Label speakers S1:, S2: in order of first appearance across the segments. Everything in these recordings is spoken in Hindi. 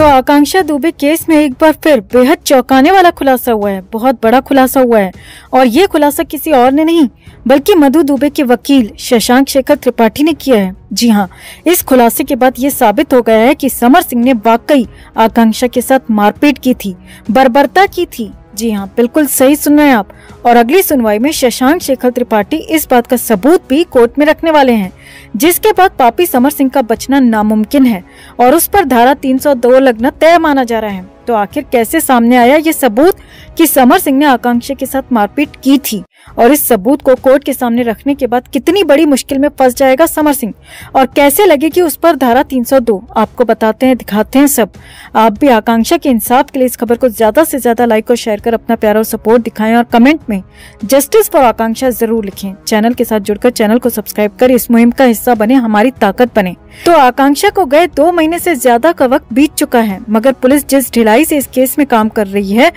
S1: तो आकांक्षा दुबे केस में एक बार फिर बेहद चौंकाने वाला खुलासा हुआ है। बहुत बड़ा खुलासा हुआ है। और ये खुलासा किसी और ने नहीं, बल्कि मधु दुबे के वकील शशांक शेखर त्रिपाठी ने किया है। जी हाँ इस खुलासे के बाद ये साबित हो गया है कि समर सिंह ने वाकई आकांक्षा के साथ मारपीट की थी, बर्बरता की थी। जी हाँ बिल्कुल सही सुन रहे हैं आप। और अगली सुनवाई में शशांक शेखर त्रिपाठी इस बात का सबूत भी कोर्ट में रखने वाले हैं, जिसके बाद पापी समर सिंह का बचना नामुमकिन है और उस पर धारा 302 लगना तय माना जा रहा है। तो आखिर कैसे सामने आया ये सबूत कि समर सिंह ने आकांक्षा के साथ मारपीट की थी? और इस सबूत को कोर्ट के सामने रखने के बाद कितनी बड़ी मुश्किल में फंस जाएगा समर सिंह? और कैसे लगेगी उस पर धारा 302 आपको बताते हैं, दिखाते हैं सब। आप भी आकांक्षा के इंसाफ के लिए इस खबर को ज़्यादा से ज़्यादा लाइक और शेयर कर अपना प्यारा सपोर्ट दिखाएँ और कमेंट में जस्टिस फॉर आकांक्षा ज़रूर लिखें। चैनल के साथ जुड़कर चैनल को सब्सक्राइब कर, इस मुहिम का हिस्सा बने, हमारी ताकत बने। तो आकांक्षा को गए दो महीने से ज़्यादा का वक्त बीत चुका है, मगर पुलिस जिस ढिलाई से इस केस में काम कर रही है,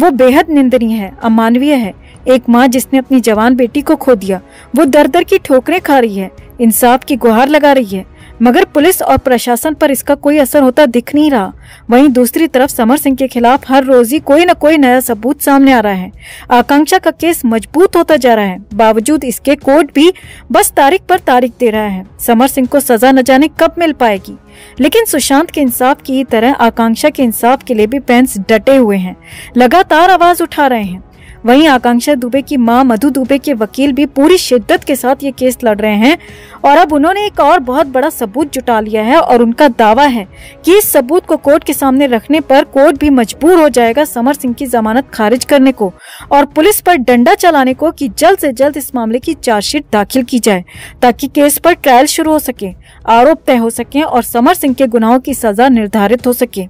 S1: वो बेहद निंदनीय है, अमानवीय है। एक माँ जिसने अपनी जवान बेटी को खो दिया, वो दर दर की ठोकरें खा रही है, इंसाफ की गुहार लगा रही है, मगर पुलिस और प्रशासन पर इसका कोई असर होता दिख नहीं रहा। वहीं दूसरी तरफ़ समर सिंह के खिलाफ हर रोज ही कोई न कोई नया सबूत सामने आ रहा है। आकांक्षा का केस मज़बूत होता जा रहा है, बावजूद इसके कोर्ट भी बस तारीख पर तारीख दे रहा है, समर सिंह को सजा न जाने कब मिल पाएगी। लेकिन सुशांत के इंसाफ की तरह आकांक्षा के इंसाफ के लिए भी फैंस डटे हुए हैं, लगातार आवाज़ उठा रहे हैं। वहीं आकांक्षा दुबे की माँ मधु दुबे के वकील भी पूरी शिद्दत के साथ ये केस लड़ रहे हैं और अब उन्होंने एक और बहुत बड़ा सबूत जुटा लिया है और उनका दावा है कि इस सबूत को कोर्ट के सामने रखने पर कोर्ट भी मजबूर हो जाएगा समर सिंह की जमानत खारिज करने को और पुलिस पर डंडा चलाने को कि जल्द से जल्द इस मामले की चार्जशीट दाखिल की जाए ताकि केस पर ट्रायल शुरू हो सके, आरोप तय हो सके और समर सिंह के गुनाहों की सजा निर्धारित हो सके।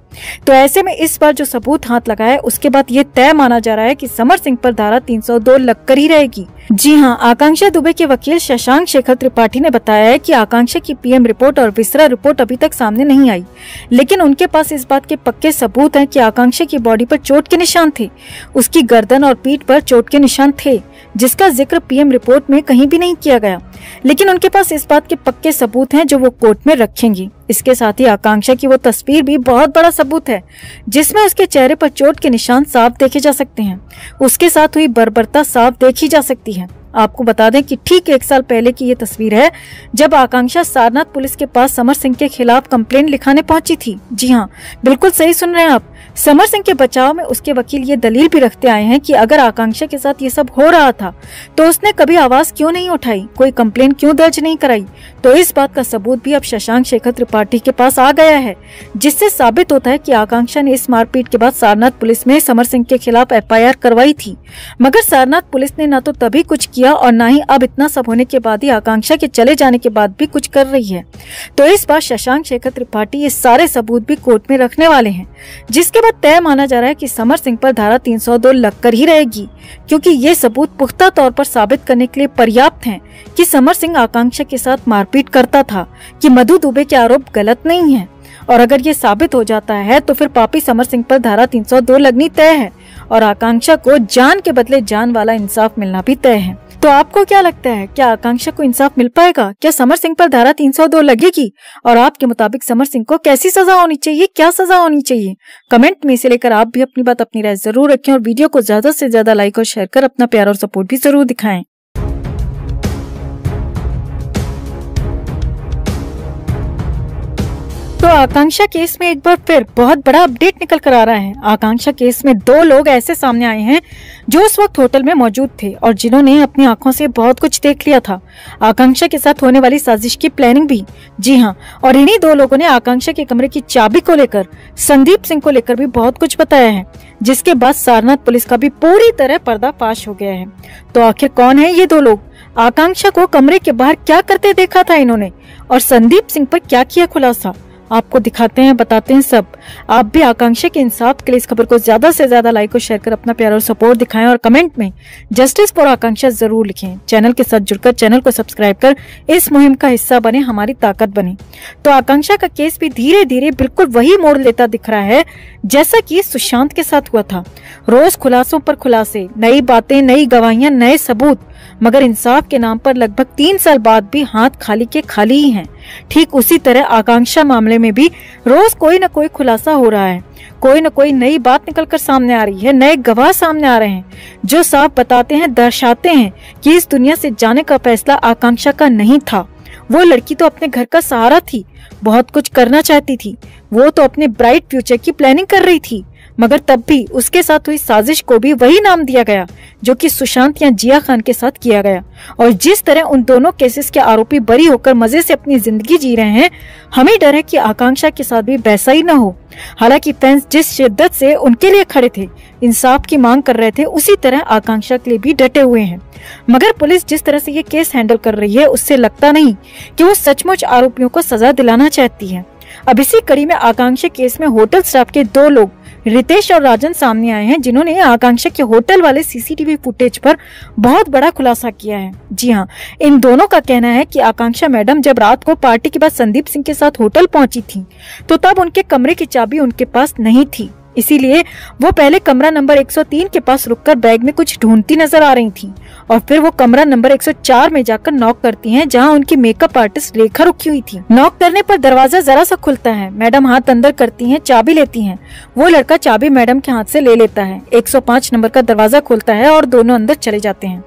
S1: तो ऐसे में इस बार जो सबूत हाथ लगा है, उसके बाद ये तय माना जा रहा है की समर सिंह पर धारा 302 लगकर ही रहेगी। जी हाँ आकांक्षा दुबे के वकील शशांक शेखर त्रिपाठी ने बताया है कि आकांक्षा की पीएम रिपोर्ट और विसरा रिपोर्ट अभी तक सामने नहीं आई। लेकिन उनके पास इस बात के पक्के सबूत हैं कि आकांक्षा की बॉडी पर चोट के निशान थे। उसकी गर्दन और पीठ पर चोट के निशान थे, जिसका ज़िक्र पीएम रिपोर्ट में कहीं भी नहीं किया गया। लेकिन उनके पास इस बात के पक्के सबूत हैं जो वो कोर्ट में रखेंगी। इसके साथ ही आकांक्षा की वो तस्वीर भी बहुत बड़ा सबूत है, जिसमें उसके चेहरे पर चोट के निशान साफ़ देखे जा सकते हैं। उसके साथ हुई बर्बरता साफ़ देखी जा सकती है। आपको बता दें कि ठीक एक साल पहले की ये तस्वीर है, जब आकांक्षा सारनाथ पुलिस के पास समर सिंह के खिलाफ कंप्लेन लिखाने पहुँची थी। जी हाँ बिल्कुल सही सुन रहे हैं आप। समर सिंह के बचाव में उसके वकील ये दलील भी रखते आए हैं कि अगर आकांक्षा के साथ ये सब हो रहा था तो उसने कभी आवाज़ क्यों नहीं उठाई? कोई कंप्लेन क्यों दर्ज नहीं कराई? तो इस बात का सबूत भी अब शशांक शेखर त्रिपाठी के पास आ गया है, जिससे साबित होता है कि आकांक्षा ने इस मारपीट के बाद सारनाथ पुलिस में समर सिंह के खिलाफ एफआईआर करवाई थी। मगर सारनाथ पुलिस ने न तो तभी कुछ किया और न ही अब इतना सब होने के बाद ही आकांक्षा के चले जाने के बाद भी कुछ कर रही है। तो इस बार शशांक शेखर त्रिपाठी ये सारे सबूत भी कोर्ट में रखने वाले हैं जिसके बाद तय माना जा रहा है कि समर सिंह पर धारा 302 लगकर ही रहेगी, क्योंकि ये सबूत पुख्ता तौर पर साबित करने के लिए पर्याप्त हैं कि समर सिंह आकांक्षा के साथ मारपीट करता था कि मधु दुबे के आरोप गलत नहीं है। और अगर ये साबित हो जाता है तो फिर पापी समर सिंह पर धारा 302 लगनी तय है, और आकांक्षा को जान के बदले जान वाला इंसाफ मिलना भी तय है। तो आपको क्या लगता है? क्या आकांक्षा को इंसाफ मिल पाएगा? क्या समर सिंह पर धारा 302 लगेगी? और आपके मुताबिक समर सिंह को कैसी सजा होनी चाहिए? क्या सजा होनी चाहिए? कमेंट में इसे लेकर आप भी अपनी बात अपनी राय ज़रूर रखें और वीडियो को ज़्यादा से ज़्यादा लाइक और शेयर कर अपना प्यार और सपोर्ट भी ज़रूर दिखाएँ। तो आकांक्षा केस में एक बार फिर बहुत बड़ा अपडेट निकल कर आ रहा है। आकांक्षा केस में दो लोग ऐसे सामने आए हैं जो उस वक्त होटल में मौजूद थे और जिन्होंने अपनी आँखों से बहुत कुछ देख लिया था। आकांक्षा के साथ होने वाली साजिश की प्लानिंग भी। जी हाँ और इन्हीं दो लोगों ने आकांक्षा के कमरे की चाबी को लेकर, संदीप सिंह को लेकर भी बहुत कुछ बताया है, जिसके बाद सारनाथ पुलिस का भी पूरी तरह पर्दाफाश हो गया है। तो आखिर कौन है ये दो लोग? आकांक्षा को कमरे के बाहर क्या करते देखा था इन्होंने? और संदीप सिंह पर क्या किया खुलासा? आपको दिखाते हैं, बताते हैं सब। आप भी आकांक्षा के इंसाफ के लिए इस खबर को ज़्यादा से ज़्यादा लाइक और शेयर कर अपना प्यार और सपोर्ट दिखाएँ और कमेंट में जस्टिस फॉर आकांक्षा ज़रूर लिखें। चैनल के साथ जुड़कर चैनल को सब्सक्राइब कर इस मुहिम का हिस्सा बने, हमारी ताकत बने। तो आकांक्षा का केस भी धीरे धीरे बिल्कुल वही मोड़ लेता दिख रहा है, जैसा की सुशांत के साथ हुआ था। रोज खुलासों पर खुलासे, नई बातें, नई गवाहियाँ, नए सबूत मगर इंसाफ के नाम पर लगभग तीन साल बाद भी हाथ खाली के खाली ही हैं। ठीक उसी तरह आकांक्षा मामले में भी रोज कोई न कोई खुलासा हो रहा है। कोई न कोई नई बात निकलकर सामने आ रही है, नए गवाह सामने आ रहे हैं, जो साफ़ बताते हैं, दर्शाते हैं कि इस दुनिया से जाने का फैसला आकांक्षा का नहीं था। वो लड़की तो अपने घर का सहारा थी, बहुत कुछ करना चाहती थी। वो तो अपने ब्राइट फ्यूचर की प्लानिंग कर रही थी। मगर तब भी उसके साथ हुई साजिश को भी वही नाम दिया गया, जो कि सुशांत या जिया खान के साथ किया गया। और जिस तरह उन दोनों केसेस के आरोपी बरी होकर मज़े से अपनी ज़िंदगी जी रहे हैं, हमें डर है कि आकांक्षा के साथ भी वैसा ही न हो। हालाँकि फैंस जिस शिद्दत से उनके लिए खड़े थे, इंसाफ की मांग कर रहे थे, उसी तरह आकांक्षा के लिए भी डटे हुए हैं। मगर पुलिस जिस तरह से ये केस हैंडल कर रही है, उससे लगता नहीं कि वो सचमुच आरोपियों को सजा दिलाना चाहती है। अब इसी कड़ी में आकांक्षा केस में होटल स्टाफ के दो लोग रितेश और राजन सामने आए हैं, जिन्होंने आकांक्षा के होटल वाले सीसीटीवी फुटेज पर बहुत बड़ा खुलासा किया है। जी हाँ इन दोनों का कहना है कि आकांक्षा मैडम जब रात को पार्टी के बाद संदीप सिंह के साथ होटल पहुँची थी तो तब उनके कमरे की चाबी उनके पास नहीं थी। इसीलिए वो पहले कमरा नंबर 103 के पास रुककर बैग में कुछ ढूंढती नज़र आ रही थी। और फिर वो कमरा नंबर 104 में जाकर नॉक करती हैं, जहाँ उनकी मेकअप आर्टिस्ट रेखा रुकी हुई थी। नॉक करने पर दरवाज़ा जरा सा खुलता है। मैडम हाथ अंदर करती हैं, चाबी लेती हैं। वो लड़का चाबी मैडम के हाथ से ले लेता है। 105 नंबर का दरवाज़ा खुलता है और दोनों अंदर चले जाते हैं।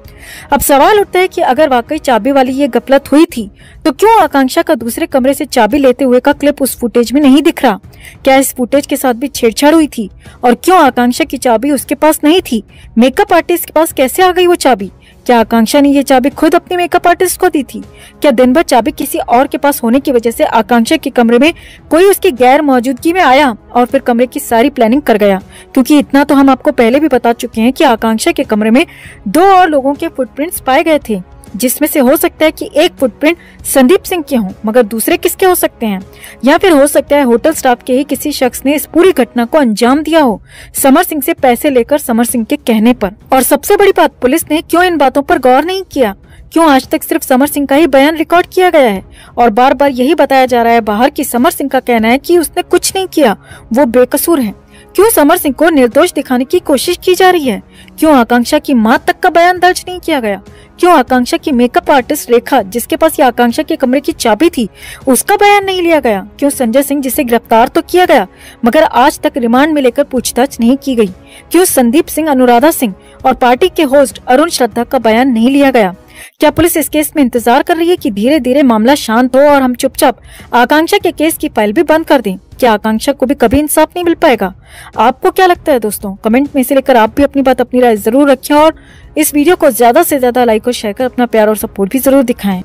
S1: अब सवाल उठता है कि अगर वाकई चाबी वाली ये गपलत हुई थी तो क्यों आकांक्षा का दूसरे कमरे से चाबी लेते हुए का क्लिप उस फुटेज में नहीं दिख रहा? क्या इस फुटेज के साथ भी छेड़छाड़ हुई थी? और क्यों आकांक्षा की चाबी उसके पास नहीं थी? मेकअप आर्टिस्ट के पास कैसे आ गई वो चाबी? क्या आकांक्षा ने ये चाबी खुद अपनी मेकअप आर्टिस्ट को दी थी? क्या दिन भर चाबी किसी और के पास होने की वजह से आकांक्षा के कमरे में कोई उसकी गैर मौजूदगी में आया और फिर कमरे की सारी प्लानिंग कर गया? क्योंकि इतना तो हम आपको पहले भी बता चुके हैं कि आकांक्षा के कमरे में दो और लोगों के फुटप्रिंट्स पाए गए थे। जिसमें से हो सकता है कि एक फुटप्रिंट संदीप सिंह के हों, मगर दूसरे किसके हो सकते हैं? या फिर हो सकता है होटल स्टाफ के ही किसी शख्स ने इस पूरी घटना को अंजाम दिया हो, समर सिंह से पैसे लेकर समर सिंह के कहने पर? और सबसे बड़ी बात, पुलिस ने क्यों इन बातों पर गौर नहीं किया? क्यों आज तक सिर्फ़ समर सिंह का ही बयान रिकॉर्ड किया गया है? और बार बार यही बताया जा रहा है बाहर की समर सिंह का कहना है कि उसने कुछ नहीं किया, वो बेकसूर है। क्यों समर सिंह को निर्दोष दिखाने की कोशिश की जा रही है? क्यों आकांक्षा की माँ तक का बयान दर्ज नहीं किया गया? क्यों आकांक्षा की मेकअप आर्टिस्ट रेखा, जिसके पास ये आकांक्षा के कमरे की चाबी थी, उसका बयान नहीं लिया गया। क्यों संजय सिंह जिसे गिरफ़्तार तो किया गया, मगर आज तक रिमांड में लेकर पूछताछ नहीं की गई। क्यों संदीप सिंह, अनुराधा सिंह और पार्टी के होस्ट अरुण श्रद्धा का बयान नहीं लिया गया? क्या पुलिस इस केस में इंतज़ार कर रही है कि धीरे धीरे मामला शांत हो और हम चुपचाप आकांक्षा के केस की फ़ाइल भी बंद कर दें? क्या आकांक्षा को भी कभी इंसाफ नहीं मिल पाएगा? आपको क्या लगता है दोस्तों? कमेंट में से लेकर आप भी अपनी बात अपनी राय ज़रूर रखें और इस वीडियो को ज़्यादा से ज़्यादा लाइक और शेयर कर अपना प्यार और सपोर्ट भी ज़रूर दिखाएँ।